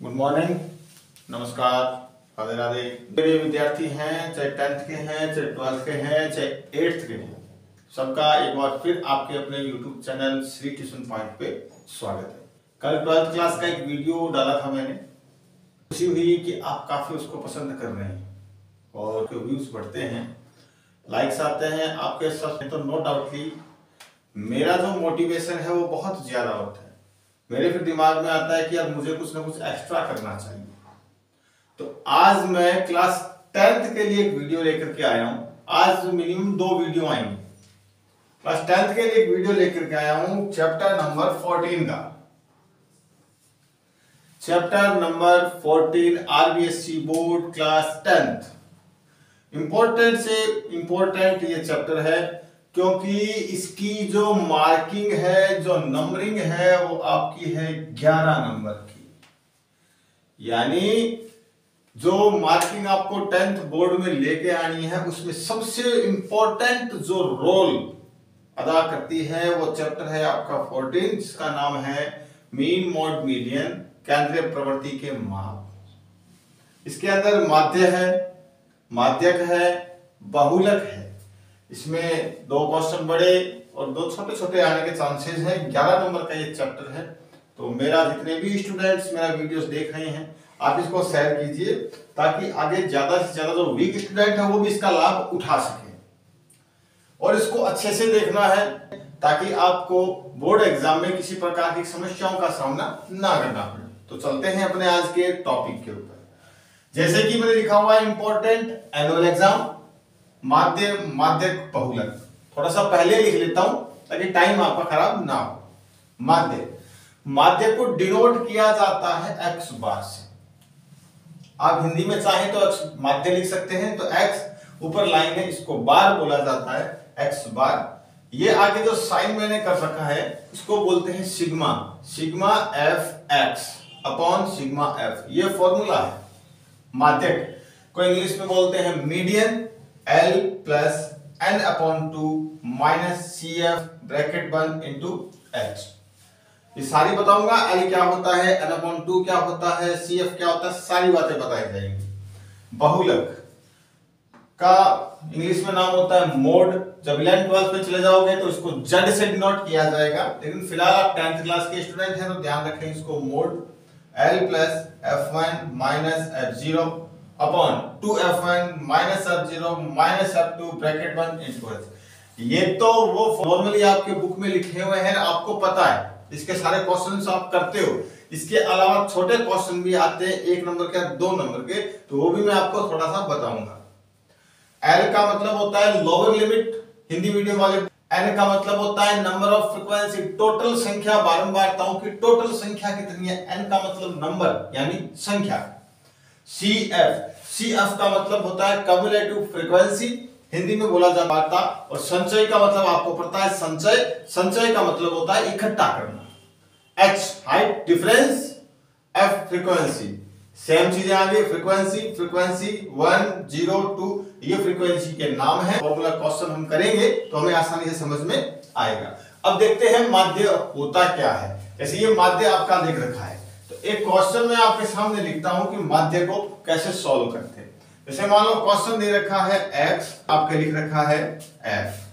Good morning नमस्कार. राधे राधे. मेरे विद्यार्थी हैं, चाहे टेंथ के हैं, चाहे ट्वेल्थ के हैं, चाहे एट्थ के हैं, सबका एक बार फिर आपके अपने YouTube channel Shri tuition point पे स्वागत है। कल ट्वेल्थ क्लास का एक वीडियो डाला था मैंने। खुशी हुई कि आप काफ़ी उसको पसंद कर रहे हैं और व्यूज़ बढ़ते हैं। लाइक्स आते हैं, आपके साथ तो नो डाउटली मेरा जो मोटिवेशन है वो बहुत ज़्यादा होता है। मेरे फिर दिमाग में आता है कि अब मुझे कुछ ना कुछ एक्स्ट्रा करना चाहिए। तो आज मैं क्लास टेंथ के लिए एक वीडियो लेकर के आया हूँ। आज मिनिमम दो वीडियो आएँगे। क्लास टेंथ के लिए एक वीडियो लेकर के आया हूँ चैप्टर नंबर फोर्टीन का। Chapter number fourteen RBSE board class tenth important से इंपॉर्टेंट ये चैप्टर है। क्योंकि इसकी जो मार्किंग है, जो नंबरिंग है, वो आपकी है 11 नंबर की। यानी जो मार्किंग आपको टेंथ बोर्ड में लेके आनी है, उसमें सबसे इंपॉर्टेंट जो रोल अदा करती है, वो चैप्टर है आपका फोर्टीन जिसका नाम है मीन मोड मीडियन केंद्रीय प्रवृत्ति के माप। इसके अंदर माध्य है, माध्यक है, बहुलक है। इसमें दो क्वेश्चन बड़े और दो छोटे छोटे आने के चांसेस हैं। ग्यारह नंबर का ये चैप्टर है। तो मेरा जितने भी स्टूडेंट्स मेरा वीडियोस देख रहे हैं, आप इसको शेयर कीजिए ताकि आगे ज़्यादा से ज़्यादा जो वीक स्टूडेंट है, वो भी इसका लाभ उठा सके। और इसको अच्छे से देखना है ताकि आपको बोर्ड एग्ज़ाम में किसी प्रकार की समस्याओं का सामना ना करना पड़े। तो चलते हैं अपने आज के टॉपिक के ऊपर। जैसे कि मैंने लिखा हुआ है इंपॉर्टेंट एनुअल एग्ज़ाम माध्य माध्य बहुलक। थोड़ा सा पहले लिख लेता हूँ, ताकि टाइम आपका खराब ना हो। माध्य। माध्य को डिनोट किया जाता है एक्स बार से। आप हिंदी में चाहें तो एक्स माध्य लिख सकते हैं तो एक्स ऊपर लाइन है इसको बार बोला जाता है एक्स बार। ये आगे जो साइन मैंने कर रखा है, इसको बोलते हैं sigma sigma F X upon sigma F ये फॉर्मूला है। माध्यक को इंग्लिश में बोलते हैं median L plus N upon two minus C F bracket one into H ये सारी बताऊँगा एल क्या होता है एन अपॉन टू क्या होता है सी एफ़ क्या होता है, सारी बातें बताई जाएँगी। बहुलक का इंग्लिश में नाम होता है मोड। जब इलेवन ट्वेल्थ में चले जाओगे तो इसको जड से डिनोट किया जाएगा। लेकिन फ़िलहाल आप टेंथ क्लास के स्टूडेंट हैं तो ध्यान रखें इसको mode. L plus F one minus F zero upon two F one minus F zero minus F two bracket one into ये तो वो फॉर्मली आपके बुक में लिखे हुए हैं, आपको पता है। इसके सारे क्वेश्चन आप करते हो। इसके अलावा छोटे क्वेश्चन भी आते हैं, एक नंबर के, दो नंबर के तो वो भी मैं आपको थोड़ा सा बताऊँगा। एल का मतलब होता है लोअर लिमिट हिंदी मीडियम वाले। एन का मतलब होता है नंबर ऑफ़ फ्रीक्वेंसी टोटल संख्या। बारंबारताओं की टोटल संख्या कितनी है? एन का मतलब नंबर यानी संख्या। सी एफ़ सी एफ़ का मतलब होता है कम्युलेटिव फ्रीक्वेंसी हिंदी में बोला जाता और संचय का मतलब आपको पता है संचय संचय का मतलब होता है इकट्ठा करना। H height difference F frequency same चीज़ें आ गई frequency frequency one zero two ये फ्रीक्वेंसी के नाम है। क्वेश्चन हम करेंगे तो हमें आसानी से समझ में आएगा। अब देखते हैं माध्य होता क्या है। जैसे ये माध्य आपका देख रखा है। एक क्वेश्चन में आपके सामने लिखता हूँ कि माध्य को कैसे सॉल्व करते हैं। जैसे मान लो क्वेश्चन दे रखा है x, आपके लिख रखा है f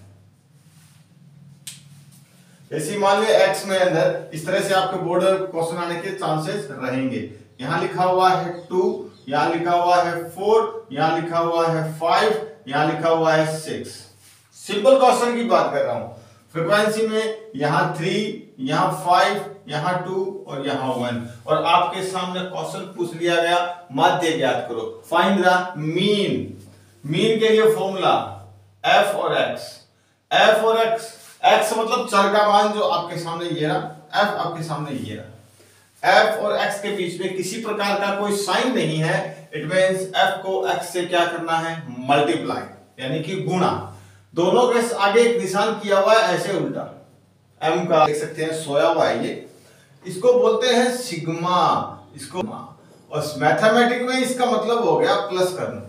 जैसे मान लिया x में अंदर इस तरह से आपके बोर्ड क्वेश्चन आने के चांसेस रहेंगे। यहाँ लिखा हुआ है टू यहाँ लिखा हुआ है फोर यहाँ लिखा हुआ है फाइव यहाँ लिखा हुआ है सिक्स सिंपल क्वेश्चन की बात कर रहा हूँ। फ्रीक्वेंसी में यहाँ थ्री यहाँ फाइव यहाँ टू और यहाँ वन और आपके सामने क्वेश्चन पूछ लिया गया माध्य ज्ञात करो। फाइंड द मीन मीन के लिए फॉर्मूला एफ़ और एक्स एफ़ और एक्स एक्स मतलब चर का मान जो आपके सामने ये रहा एफ़ आपके सामने ये रहा. एफ़ और एक्स के बीच में किसी प्रकार का कोई साइन नहीं है इट मींस एफ़ को एक्स से क्या करना है? मल्टीप्लाई यानी कि गुणा. दोनों के आगे एक निशान किया हुआ है, ऐसे उल्टा। एम का देख सकते हैं, सोया हुआ है ये। इसको बोलते हैं सिग्मा। इसको और मैथमेटिक में इसका मतलब हो गया प्लस करना।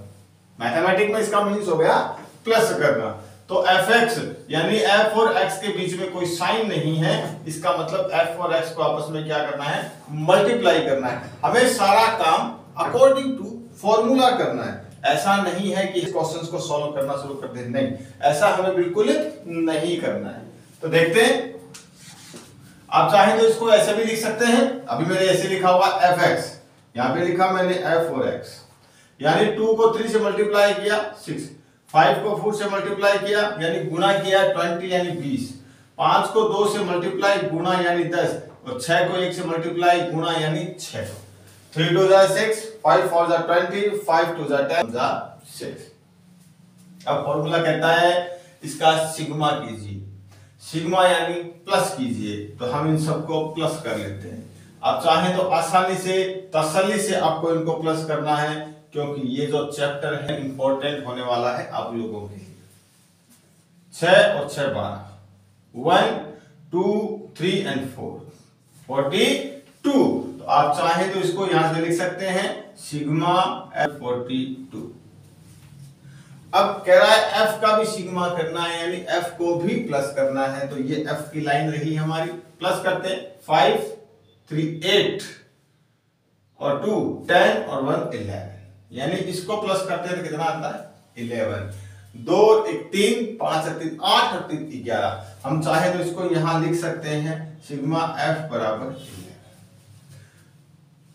मैथमेटिक में इसका मीन्स हो गया प्लस करना। तो एफ़ एक्स यानी एफ़ और एक्स के बीच में कोई साइन नहीं है, इसका मतलब एफ़ और एक्स को आपस में क्या करना है? मल्टीप्लाई करना है। हमें सारा काम अकॉर्डिंग टू फॉर्मूला करना है। ऐसा नहीं है कि क्वेश्चंस को सॉल्व करना शुरू कर दे। नहीं, ऐसा हमें बिल्कुल नहीं करना है। तो देखते हैं। आप चाहें तो इसको ऐसे भी लिख सकते हैं। अभी मैंने ऐसे लिखा हुआ एफ़ एक्स यहाँ पे लिखा मैंने एफ़ और एक्स यानी टू को थ्री से मल्टीप्लाई किया सिक्स फाइव को फोर से मल्टीप्लाई किया, यानी गुना किया ट्वेंटी यानी बीस। पाँच को दो से मल्टीप्लाई गुना यानी दस। और छह को एक से मल्टीप्लाई गुना यानी छह। थ्री टू सिक्स अब फॉर्मूला कहता है, इसका सिग्मा कीजिए। सिग्मा यानी प्लस कीजिए तो हम इन सबको प्लस कर लेते हैं। आप चाहें तो आसानी से तसली से आपको इनको प्लस करना है, क्योंकि ये जो चैप्टर है इंपॉर्टेंट होने वाला है आप लोगों के लिए। छ और छ बारह। One two three and four forty two तो आप चाहें तो इसको यहाँ से लिख सकते हैं सिग्मा एफ़ फोर्टी टू अब कह रहा है एफ़ का भी सिग्मा करना है, यानी एफ़ को भी प्लस करना है तो ये एफ़ की लाइन रही हमारी। प्लस करते हैं फाइव थ्री एट और टू टेन और वन इलेवन यानी इसको प्लस करते हैं तो कितना आता है? इलेवन दो, एक, तीन, पाँच तीन, आठ तीन, ग्यारह। हम चाहे तो इसको यहाँ लिख सकते हैं सिग्मा एफ़ बराबर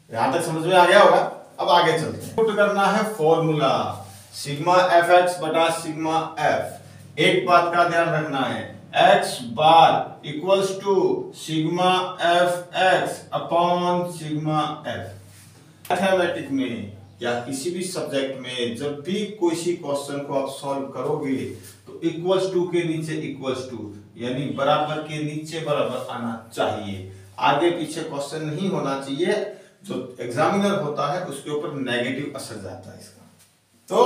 यहाँ तक समझ में आ गया होगा। अब आगे चलते हैं। पुट करना है फॉर्मूला सिग्मा एफ़ एक्स बटा सिग्मा एफ़ एक बात का ध्यान रखना है। X bar equals to sigma F X upon sigma F mathematic में या किसी भी सब्जेक्ट में जब भी कोई क्वेश्चन को आप सॉल्व करोगे तो इक्वल्स टू के नीचे इक्वल्स टू यानी बराबर के नीचे बराबर आना चाहिए। आगे पीछे क्वेश्चन नहीं होना चाहिए। जो एग्जामिनर होता है, उसके ऊपर नेगेटिव असर जाता है इसका। तो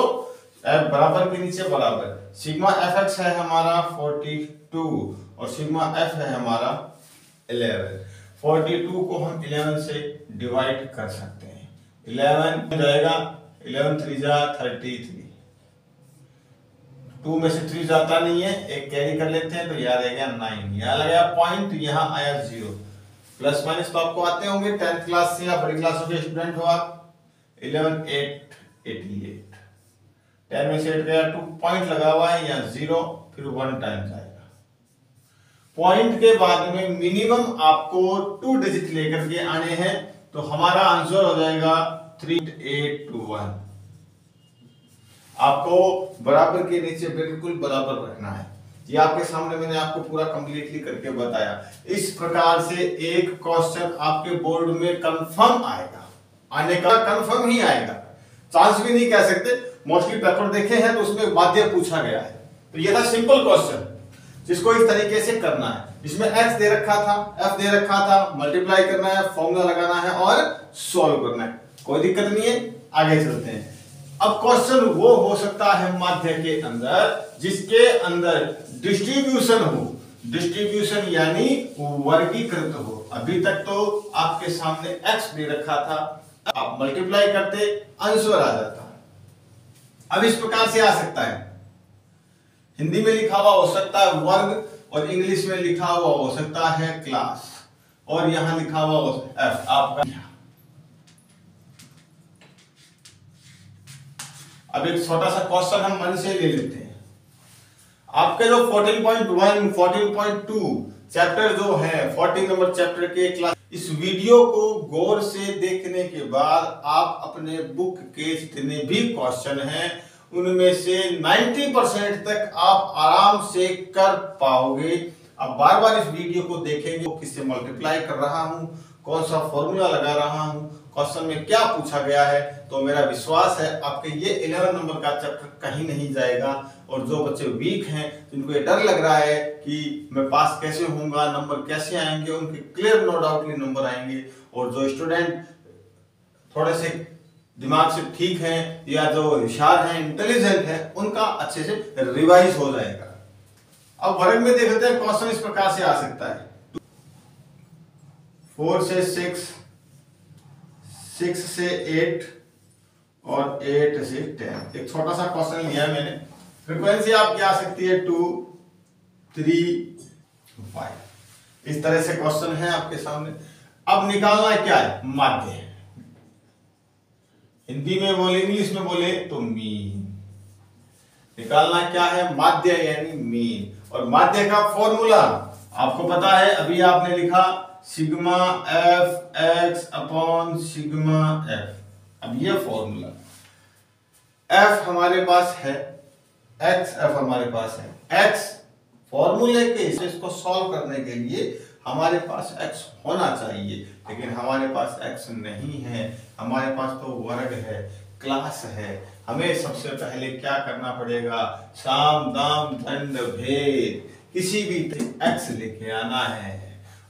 एफ़ बराबर के नीचे बराबर। सिग्मा एफ़ एक्स है हमारा 42 और सिग्मा एफ़ है हमारा 11 42 को हम 11 से डिवाइड कर सकते हैं। 11 जाएगा 11 थ्री जा 33 टू में से थ्री जाता नहीं है, एक कैरी कर लेते हैं तो याद रहेगा नाइन यहाँ लगाया पॉइंट यहाँ आया ज़ीरो प्लस माइनस तो आपको आते होंगे टेंथ क्लास से या बड़ी क्लास के स्टूडेंट हो आप। Eleven, eight, eighty eight. Ten में से एट गया, टू पॉइंट लगा हुआ है या ज़ीरो, फिर वन टाइम जाएगा पॉइंट के बाद में मिनिमम आपको टू डिजिट लेकर के आने हैं तो हमारा आंसर हो जाएगा थ्री, एट टू वन। आपको बराबर के नीचे बिल्कुल बराबर रखना है। ये आपके सामने मैंने आपको पूरा कंप्लीटली करके बताया। इस प्रकार से एक क्वेश्चन आपके बोर्ड में कंफर्म आएगा। आने का कंफर्म ही आएगा। चांस भी नहीं कह सकते। मोस्टली पेपर देखे हैं तो उसमें वाद्य पूछा गया है। तो ये था सिंपल क्वेश्चन जिसको इस तरीके से करना है। इसमें x दे रखा था, f दे रखा था मल्टीप्लाई करना है फॉर्मूला लगाना है और सॉल्व करना है। कोई दिक्कत नहीं है। आगे चलते हैं। अब क्वेश्चन वो हो सकता है माध्य के अंदर, जिसके अंदर डिस्ट्रीब्यूशन हो। डिस्ट्रीब्यूशन यानी वर्गीकृत हो। अभी तक तो आपके सामने x दे रखा था। आप मल्टीप्लाई करते आंसर आ जाता। अब इस प्रकार से आ सकता है। हिंदी में लिखा हुआ हो सकता है वर्ग और इंग्लिश में लिखा हुआ हो सकता है क्लास और यहाँ लिखा हुआ एफ़ आपका अब एक छोटा सा क्वेश्चन हम मन से ले लेते हैं। आपके जो 14.1 14.2 चैप्टर जो है 14 नंबर चैप्टर के क्लास इस वीडियो को गौर से देखने के बाद आप अपने बुक के जितने भी क्वेश्चन हैं, उनमें से 90 परसेंट तक आप आराम से कर पाओगे। अब बार बार इस वीडियो को देखेंगे किससे मल्टीप्लाई कर रहा हूँ। कौन सा फॉर्मूला लगा रहा हूँ क्वेश्चन में क्या पूछा गया है तो मेरा विश्वास है आपके ये 11 नंबर का चैप्टर कहीं नहीं जाएगा। और जो बच्चे वीक हैं, जिनको ये डर लग रहा है कि मैं पास कैसे होऊँगा नंबर कैसे आएँगे, उनके क्लियर नो डाउटली नंबर आएँगे। और जो स्टूडेंट थोड़े से दिमाग से ठीक है, या जो होशियार है इंटेलिजेंट है, उनका अच्छे से रिवाइज हो जाएगा। अब वर्ग में देखते हैं क्वेश्चन इस प्रकार से आ सकता है। फोर से सिक्स सिक्स से एट और एट से टेन। एक छोटा सा क्वेश्चन लिया मैंने। फ्रीक्वेंसी आपकी आ सकती है टू, थ्री, फाइव। इस तरह से क्वेश्चन है आपके सामने। अब निकालना क्या है? माध्य। हिंदी में बोले, इंग्लिश में बोले तो मीन निकालना क्या है? माध्य यानी मीन और माध्य का फॉर्मूला आपको पता है, अभी आपने लिखा sigma F X upon sigma F अब ये फॉर्मूला एफ़ हमारे पास है एक्स एफ़ हमारे पास है. एक्स फॉर्मूले के इसको सॉल्व करने के लिए हमारे पास एक्स होना चाहिए, लेकिन हमारे पास एक्स नहीं है. हमारे पास तो वर्ग है क्लास है. हमें सबसे पहले क्या करना पड़ेगा? शाम दाम, दंड, भेद. किसी भी एक्स लेके आना है.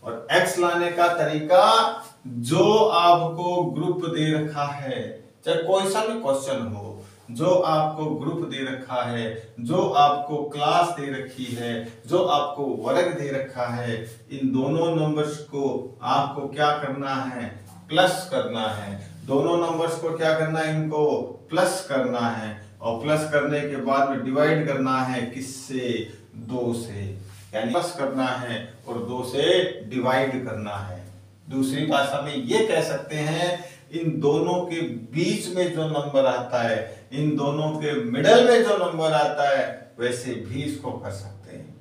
और x लाने का तरीका जो आपको ग्रुप दे रखा है, चाहे कोई सा भी क्वेश्चन हो, जो आपको ग्रुप दे रखा है, जो आपको क्लास दे रखी है, जो आपको वर्ग दे रखा है, इन दोनों नंबर्स को आपको क्या करना है? प्लस करना है। दोनों नंबर्स को क्या करना है? इनको प्लस करना है। और प्लस करने के बाद में डिवाइड करना है किससे? दो से। यानी प्लस करना है और दो से डिवाइड करना है। दूसरी भाषा में ये कह सकते हैं, इन दोनों के बीच में जो नंबर आता है, इन दोनों के मिडल में जो नंबर आता है, वैसे भी इसको कर सकते हैं।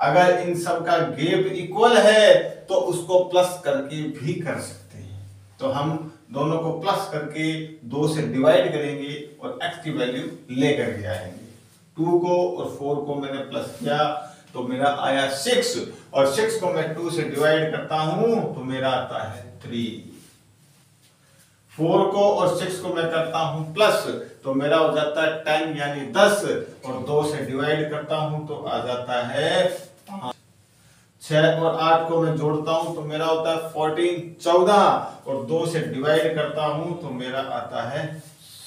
अगर इन सब का गेप इक्वल है तो उसको प्लस करके भी कर सकते हैं। तो हम दोनों को प्लस करके दो से डिवाइड करेंगे और एक्स की वैल्यू लेकर के आएँगे। टू को और फोर को मैंने प्लस किया तो मेरा आया सिक्स और सिक्स को मैं टू से डिवाइड करता हूँ तो मेरा आता है थ्री फोर को और सिक्स को मैं करता हूँ प्लस तो मेरा हो जाता है टेन यानी दस, और दो से डिवाइड करता हूँ तो आ जाता है छ और आठ को मैं जोड़ता हूँ तो मेरा होता है फोर्टीन चौदह, और दो से डिवाइड करता हूँ तो मेरा आता है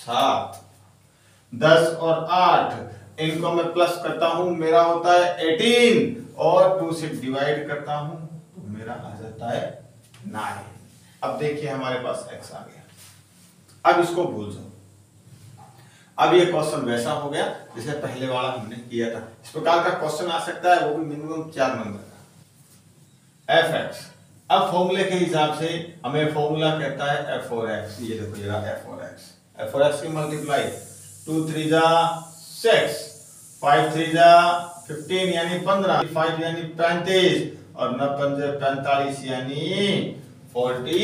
सात. दस और आठ इनको मैं प्लस करता हूँ, मेरा होता है एटीन और टू से डिवाइड करता हूँ तो मेरा आ जाता है नाइन अब देखिए हमारे पास एक्स आ गया। अब इसको भूल जाओ। अब ये क्वेश्चन वैसा हो गया, जैसे पहले वाला हमने किया था। इस प्रकार का क्वेश्चन आ सकता है, वो भी मिनिमम चार नंबर का। एफ़ एक्स अब फॉर्मूले के हिसाब से हमें फॉर्मूला कहता है एफ़ फोर एक्स ये देखो, ये F four X F four X की मल्टीप्लाई टू थ्री जा सिक्स फाइव थ्री जा फिफ्टीन यानी पंद्रह फाइव यानी पैंतीस, और न पंजे पैंतालीस यानी फोर्टी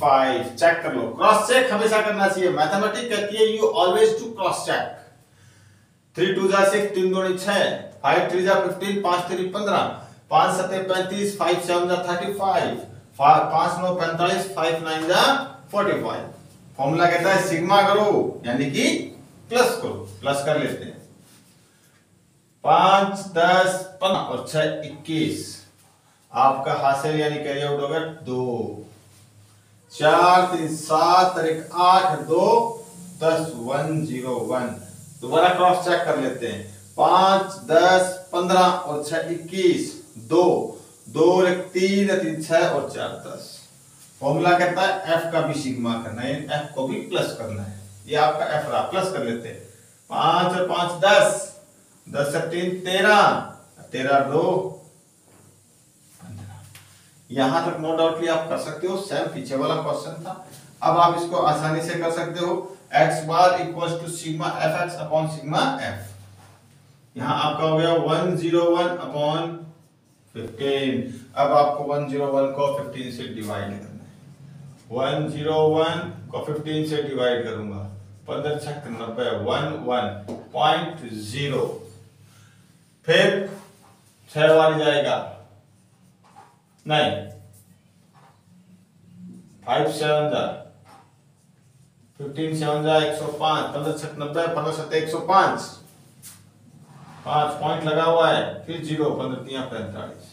फाइव चेक कर लो। क्रॉस चेक हमेशा करना चाहिए। मैथमेटिक कहती है you always to cross check three two जा सिक्स तीन दो छह। फाइव थ्री जा फिफ्टीन पाँच थ्री पंद्रह। पाँच सत्ते पैंतीस फाइव सेवन जा थर्टी फाइव पाँच नौ, पैंतालीस फाइव नाइन जा फोर्टी फाइव फॉर्मूला कहता है सिग्मा करो, यानी कि प्लस करो। प्लस कर लेते हैं। पाँच, दस, पंद्रह और छह, इक्कीस। आपका हासिल यानी कैरी आउट होगा दो। चार, तीन, सात तारीख आठ, दो, दस, वन, ज़ीरो, वन। दोबारा क्रॉस चेक कर लेते हैं। पाँच, दस, पंद्रह और छह, इक्कीस। दो। दो तीन तीन, छह और चार, दस। फॉर्मूला कहता है एफ़ का भी सिग्मा करना है एफ़ को भी प्लस करना है। ये आपका एफ़ रहा प्लस कर लेते हैं। पाँच और पाँच, दस। दस तीन तेरह। तेरह दो यहाँ तक नो डाउटली आप कर सकते हो, सेम पीछे वाला क्वेश्चन था। अब आप इसको आसानी से कर सकते हो। X bar equal to sigma F X upon sigma F यहाँ आपका हो गया 101 अपॉन 15 अब आपको 101 को 15 से डिवाइड करना है। 101 को 15 से डिवाइड करूँगा। पंद्रह छक नब्बे वन वन पॉइंट ज़ीरो फिर छह वाली जाएगा। नाइन फाइव सेवन जा। फिफ्टीन सेवन जा, एक सौ पाँच। पंद्रह छठ नब्बे, पंद्रह, सत्तर, एक सौ पाँच। पाँच पॉइंट लगा हुआ है, फिर ज़ीरो पंद्रह पैंतालीस।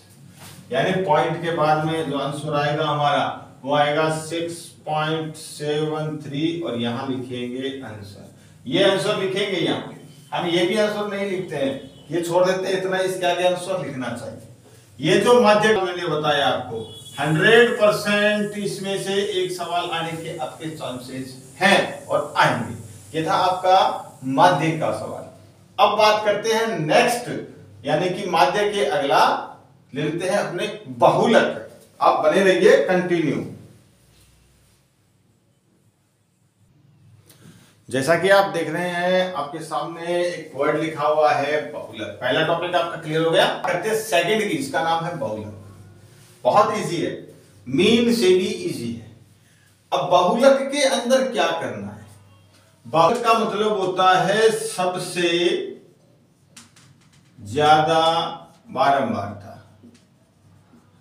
यानी पॉइंट के बाद में जो आंसर आएगा हमारा, वो आएगा सिक्स पॉइंट सेवन थ्री और यहाँ लिखेंगे आंसर ये आंसर लिखेंगे यहाँ। हम ये भी आंसर नहीं लिखते हैं। ये छोड़ देते हैं, इतना इसके आगे आंसर लिखना चाहिए। ये जो माध्यम मैंने बताया आपको, हंड्रेड परसेंट इसमें से एक सवाल आने के आपके चांसेस हैं और आएँगे। ये था आपका माध्य का सवाल। अब बात करते हैं नेक्स्ट यानी कि माध्य के अगला लेते हैं अपने बहुलक। आप बने रहिए कंटिन्यू जैसा कि आप देख रहे हैं, आपके सामने एक वर्ड लिखा हुआ है, बहुलक। पहला टॉपिक आपका क्लियर हो गया। करते सेकंड की इसका नाम है बहुलक। बहुत इजी है। मीन से भी इजी है। अब बहुलक के अंदर क्या करना है? बहुलक का मतलब होता है सबसे ज़्यादा बारंबारता।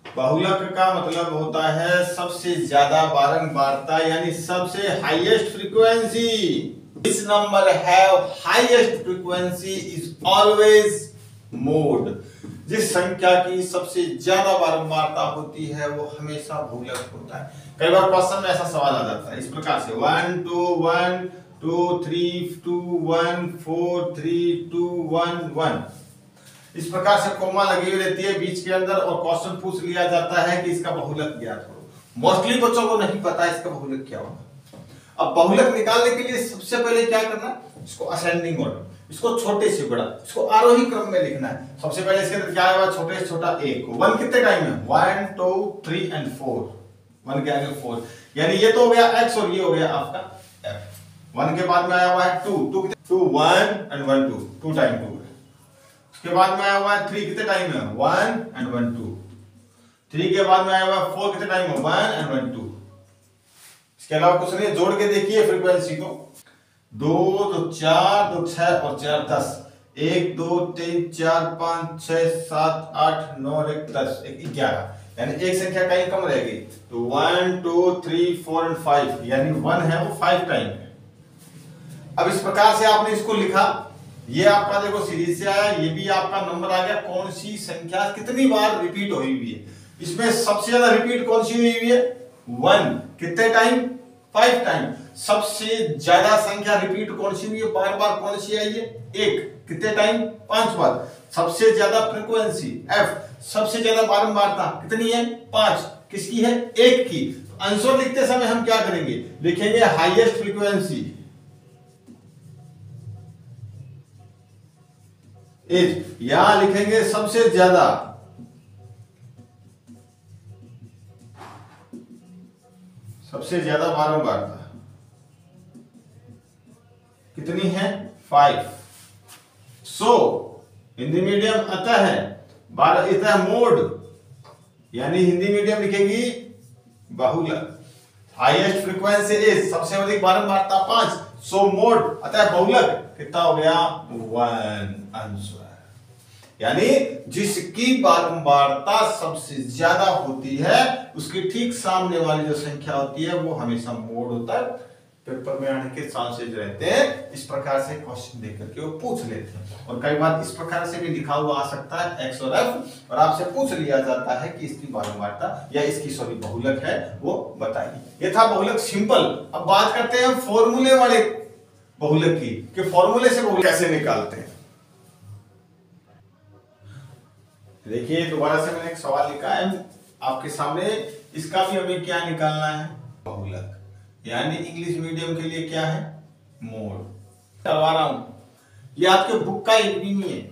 बहुलक का मतलब होता है सबसे ज़्यादा बारंबारता, यानी सबसे highest frequency this number have highest frequency is always mode जिस संख्या की सबसे ज़्यादा बारंबारता होती है, वो हमेशा बहुलक होता है। कई बार क्वेश्चन में ऐसा सवाल आ जाता है, इस प्रकार से one two one two three two one four three two one one इस प्रकार से कोमा लगी हुई रहती है बीच के अंदर और क्वेश्चन पूछ लिया जाता है कि इसका बहुलक ज्ञात करो मोस्टली बच्चों को नहीं पता इसका बहुलक क्या होगा। अब बहुलक निकालने के लिए सबसे पहले क्या करना इसको असेंडिंग ऑर्डर इसको छोटे से बड़ा, इसको आरोही क्रम में लिखना है। सबसे पहले इसके अंदर क्या आएगा छोटे से छोटा एक वन कितने टाइम है? One two three and four one के आगे फोर यानी ये तो हो गया एक्स और ये हो गया आपका एफ़ वन के बाद में आया हुआ है two two two one and one two two time two उसके बाद में आया हुआ है थ्री कितने टाइम है? One and one two three के बाद में आया हुआ है फोर कितने टाइम है? वन एंड वन टू इसके अलावा कुछ नहीं, जोड़ के देखिए फ्रीक्वेंसी को। दो दो, चार, दो, छह और चार, दस। एक, दो, तीन, चार, पाँच, छह, सात, आठ, नौ, एक, दस, एक, ग्यारह। यानी एक संख्या कहीं कम रहेगी। तो one two three four and five यानी वन है वो फाइव टाइम है। अब इस प्रकार से आपने इसको लिखा। ये आपका देखो सीरीज़ से आया, ये भी आपका नंबर आ गया। कौन सी संख्या कितनी बार रिपीट हुई हुई है? इसमें सबसे ज़्यादा रिपीट कौन सी हुई हुई है? वन कितने टाइम फाइव टाइम सबसे ज़्यादा संख्या रिपीट कौन सी हुई है? बार बार कौन सी आई है? एक। कितने टाइम पाँच बार। सबसे ज़्यादा फ्रीक्वेंसी एफ़ सबसे ज़्यादा बारंबारता कितनी है? पाँच। किसकी है? एक की। आंसर लिखते समय हम क्या करेंगे? लिखेंगे हाईएस्ट फ्रीक्वेंसी इज़ यहाँ लिखेंगे सबसे ज़्यादा। सबसे ज़्यादा बारंबारता कितनी है? फाइव सो हिंदी मीडियम अतः है बारह इतः मोड यानी हिंदी मीडियम लिखेगी बहुलक हाईएस्ट फ्रीक्वेंसी इज़ सबसे अधिक बारंबारता पाँच. सो मोड अतः बहुलक. कितना हो गया? वन आंसर यानी जिसकी बारंबारता सबसे ज़्यादा होती है, उसकी ठीक सामने वाली जो संख्या होती है, वो हमेशा मोड होता है। पेपर में आने के चांसेज रहते हैं। इस प्रकार से क्वेश्चन देख करके वो पूछ लेते हैं। और कई बार इस प्रकार से भी लिखा हुआ आ सकता है एक्स और एफ़ और आपसे पूछ लिया जाता है कि इसकी बारंबारता या इसकी सॉरी बहुलक है, वो बताइए। ये था बहुलक सिंपल। अब बात करते हैं फॉर्मूले वाले बहुलक की फॉर्मूले से बहुलक कैसे निकालते हैं। देखिए, दोबारा से मैंने एक सवाल लिखा है। आपके सामने इसका भी हमें क्या निकालना है? बहुलक। यानी इंग्लिश मीडियम के लिए क्या है? मोड। करवा रहा हूँ। ये आपके बुक का एक भी नहीं है।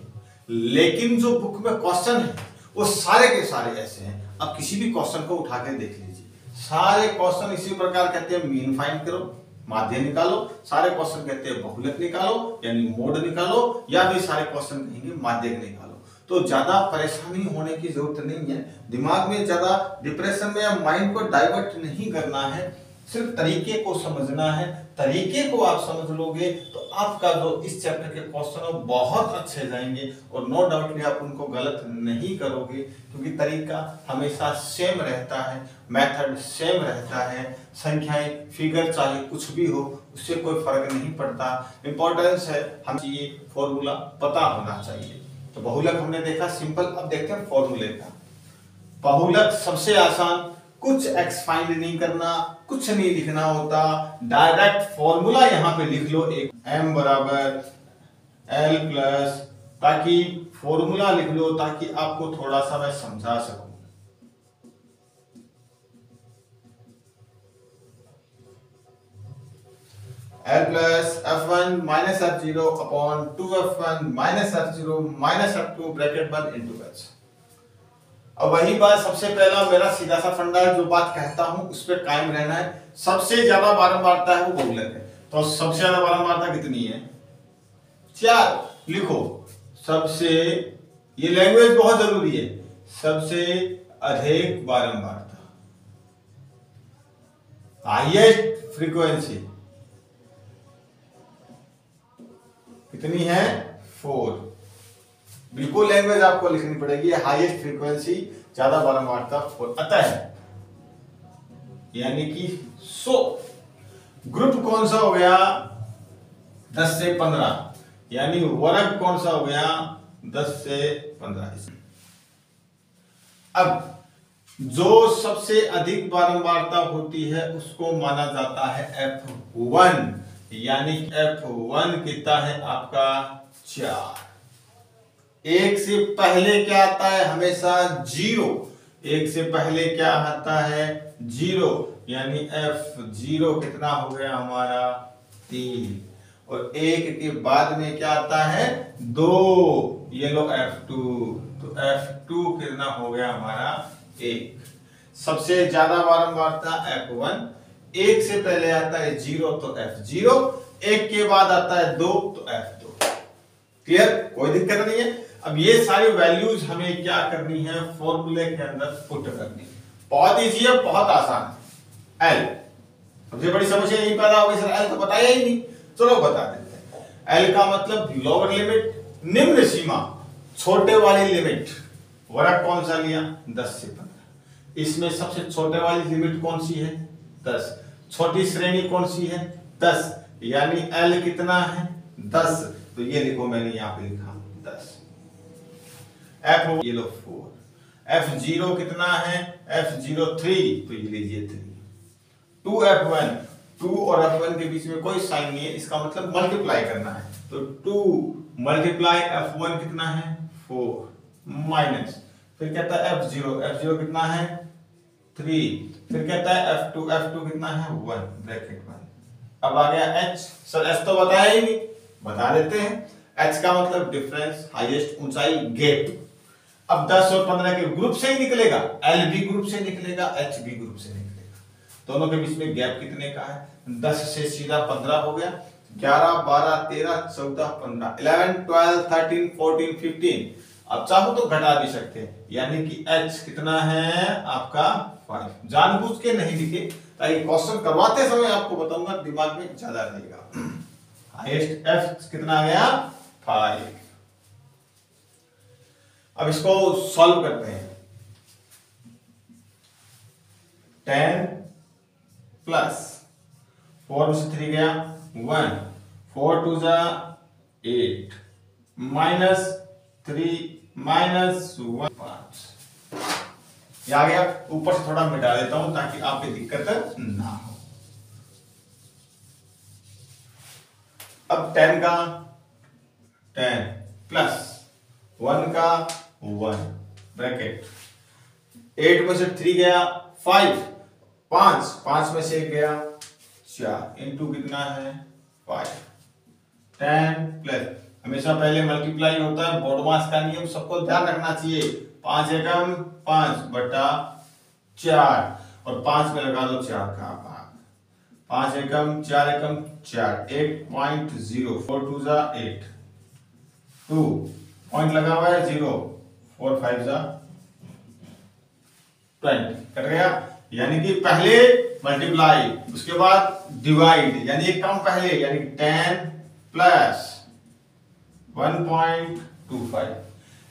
लेकिन जो बुक में क्वेश्चन है, वो सारे के सारे ऐसे हैं। आप किसी भी क्वेश्चन को उठा के देख लीजिए। सारे क्वेश्चन इसी प्रकार कहते हैं मीन फाइंड करो, माध्य निकालो। सारे क्वेश्चन कहते हैं, बहुलक निकालो, यानी मोड निकालो। या भी सारे क्वेश्चन कहेंगे माध्य निकालो। तो ज़्यादा परेशानी होने की ज़रूरत नहीं है। दिमाग में ज़्यादा डिप्रेशन में या माइंड को डाइवर्ट नहीं करना है। सिर्फ़ तरीके को समझना है। तरीके को आप समझ लोगे तो आपका जो इस चैप्टर के क्वेश्चन है बहुत अच्छे जाएँगे और नो डाउटली आप उनको गलत नहीं करोगे, क्योंकि तरीका हमेशा सेम रहता है मेथड सेम रहता है। संख्याएँ फिगर चाहे कुछ भी हो, उससे कोई फ़र्क नहीं पड़ता। इंपॉर्टेंस है, हमें ये फॉर्मूला पता होना चाहिए। तो बहुलक हमने देखा, सिंपल, अब देखते हैं फॉर्मूले का। बहुलक सबसे आसान, कुछ एक्स फाइंड नहीं करना, कुछ नहीं लिखना होता डायरेक्ट फॉर्मूला यहाँ पे लिख लो, एक एम बराबर एल प्लस ताकि फॉर्मूला लिख लो, ताकि आपको थोड़ा सा मैं समझा सकूँ। L plus F one minus F zero upon two F one minus F zero minus F two bracket one into H अब वही बात सबसे पहला मेरा सीधा सा फंडा जो बात कहता हूँ, उस पर कायम रहना है। सबसे ज़्यादा बारंबारता है वो बहुलक है। तो सबसे ज़्यादा बारंबारता कितनी है? चार। लिखो। सबसे, ये लैंग्वेज बहुत ज़रूरी है। सबसे अधिक बारंबारता। हाइएस्ट फ्रीक्वेंसी कितनी है फोर। बिल्कुल लैंग्वेज आपको लिखनी पड़ेगी हाईएस्ट फ्रीक्वेंसी ज़्यादा बारंबारता फोर अतः यानी कि सो। ग्रुप कौन सा हो गया? दस से पंद्रह। यानी वर्ग कौन सा हो गया? दस से पंद्रह। अब, जो सबसे अधिक बारंबारता होती है, उसको माना जाता है एफ़ वन यानी एफ़ वन कितना है आपका? चार। एक से पहले क्या आता है? हमेशा ज़ीरो। एक से पहले क्या आता है? ज़ीरो। यानी एफ़ ज़ीरो कितना हो गया हमारा? तीन। और एक के बाद में क्या आता है? दो। ये लो एफ़ टू तो एफ़ टू कितना हो गया हमारा? एक। सबसे ज़्यादा बारंबारता एफ़ वन एक से पहले आता है ज़ीरो तो एफ़ ज़ीरो, एक के बाद आता है दो तो एफ़ दो। क्लियर कोई दिक्कत नहीं है। अब ये सारी वैल्यूज़ हमें क्या करनी है? फॉर्मूले के अंदर पुट करनी है। बहुत इजी है, बहुत आसान है। एल सबसे बड़ी समस्या यही पैदा होगी सर। एल तो बताया ही नहीं। चलो बता देते हैं। एल का मतलब लोअर लिमिट निम्न सीमा, छोटे वाली लिमिट वर्ग कौन सा लिया? दस से पंद्रह। इसमें सबसे छोटे वाली लिमिट कौन सी है? दस। छोटी श्रेणी कौन सी है? दस। यानी एल कितना है? दस। तो ये लिखो मैंने यहाँ पे लिखा, दस। एफ़ ये लो फोर एफ़ ज़ीरो कितना है? एफ़ ज़ीरो थ्री तो ये लीजिए three two F one two और एफ़ वन के बीच में कोई साइन नहीं है। इसका मतलब मल्टीप्लाई करना है। तो टू मल्टीप्लाई एफ़ वन कितना है? फोर माइनस फिर कहता है एफ़ ज़ीरो एफ़ ज़ीरो कितना है? थ्री फिर कहता है एफ़ टू एफ़ टू कितना है? वन ब्रैकेट वन अब आ गया एच सर एच तो बताया ही नहीं. बता देते हैं. एच का मतलब डिफरेंस हाईएस्ट ऊंचाई गैप अब 10 और 15 के ग्रुप से ही निकलेगा. एल भी ग्रुप से निकलेगा एच भी ग्रुप से निकलेगा. दोनों के बीच में गैप कितने का है? 10 से सीधा 15 हो गया. 11 12 13 14 15 11 12 13 14 15 अब चाहो तो घटा भी सकते हैं। यानी कि एच कितना है आपका फाइव जानबूझ के नहीं लिखे, ताकि क्वेश्चन करवाते समय आपको बताऊँगा, दिमाग में ज़्यादा रहेगा। हाईएस्ट एफ़ कितना गया? फाइव अब इसको सॉल्व करते हैं। टेन प्लस फोर में से थ्री गया। वन फोर टू जा eight minus three minus one. पाँच आ गया, ऊपर से थोड़ा मिटा देता हूँ ताकि आपकी दिक्कत ना हो। अब टेन का, टेन प्लस वन का वन, ब्रैकेट। एट में से थ्री गया, फाइव। पाँच पाँच में से गया, चार। इंटू कितना है? फाइव। टेन प्लस हमेशा पहले मल्टीप्लाई होता है बोर्ड मास का नियम सबको ध्यान रखना चाहिए। पाँच एकम पाँच बटा चार, और पाँच में लगा दो चार का भाग। पाँच एकम चार एकम चार eight point zero four two जा एट टू पॉइंट लगा हुआ है ज़ीरो फोर फाइव जा ट्वेंटी कट गया? यानी कि पहले मल्टीप्लाई उसके बाद डिवाइड यानी एक कम पहले, यानी ten plus one point two five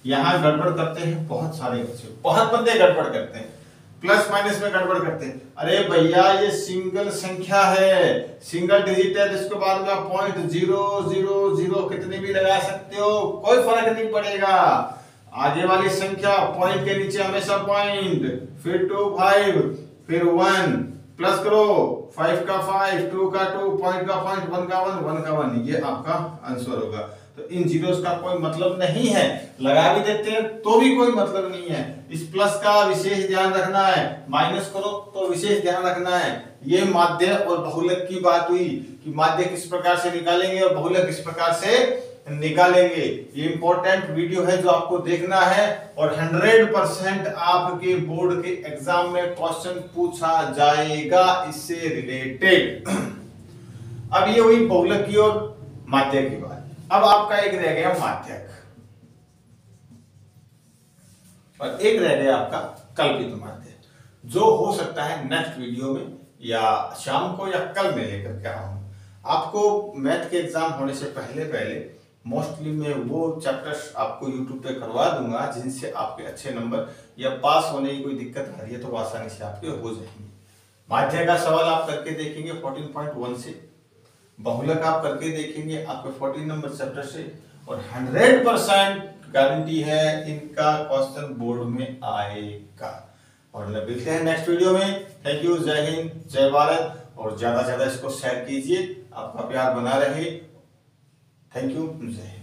यहाँ गड़बड़ करते हैं बहुत सारे बच्चे। बहुत बंदे गड़बड़ करते हैं। प्लस माइनस में गड़बड़ करते हैं। अरे भैया, ये सिंगल संख्या है। सिंगल डिजिट है तो इसके बाद में पॉइंट ज़ीरो ज़ीरो ज़ीरो कितने भी लगा सकते हो, कोई फ़र्क नहीं पड़ेगा। आगे वाली संख्या पॉइंट के नीचे हमेशा पॉइंट फिर टू फाइव फिर वन प्लस करो फाइव का फाइव टू का टू पॉइंट का पॉइंट वन का वन वन का वन ये आपका आंसर होगा। तो इन जीरोस का कोई मतलब नहीं है। लगा भी देते हैं तो भी कोई मतलब नहीं है। इस प्लस का विशेष ध्यान रखना है, माइनस करो तो विशेष ध्यान रखना है। ये माध्य और बहुलक की बात हुई कि माध्य किस प्रकार से निकालेंगे और बहुलक किस प्रकार से निकालेंगे। ये इंपॉर्टेंट वीडियो है जो आपको देखना है और 100 परसेंट आपके बोर्ड के एग्ज़ाम में क्वेश्चन पूछा जाएगा इससे रिलेटेड अब ये हुई बहुलक की और माध्यक की बात। अब आपका एक रह गया माध्यक। और एक रह गया आपका कल्पित माध्यक। जो हो सकता है नेक्स्ट वीडियो में या शाम को या कल में लेकर के आऊँगा आपको मैथ के एग्ज़ाम होने से पहले पहले मोस्टली मैं वो चैप्टर्स आपको यूट्यूब पे करवा दूँगा, जिनसे आपके अच्छे नंबर या पास होने की कोई दिक्कत आ रही है तो आसानी से आपके हो जाएँगे। माध्य का सवाल आप करके देखेंगे 14.1 से। बहुलक आप करके देखेंगे, आपके 14 नंबर चैप्टर से, और 100 परसेंट गारंटी है इनका क्वेश्चन बोर्ड में आएगा। और मिलते हैं नेक्स्ट वीडियो में। थैंक यू जय हिंद जय भारत और ज़्यादा से ज़्यादा इसको शेयर कीजिए। आपका प्यार बना रहे। थैंक यू जय